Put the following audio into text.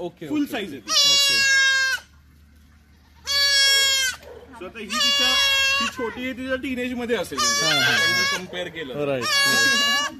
Okay full size आहे ती okay. So आता ही तिच्या ही छोटी आहे तिच्या टीनेजमध्ये असेल. म्हणजे कंपेअर केलं. राईट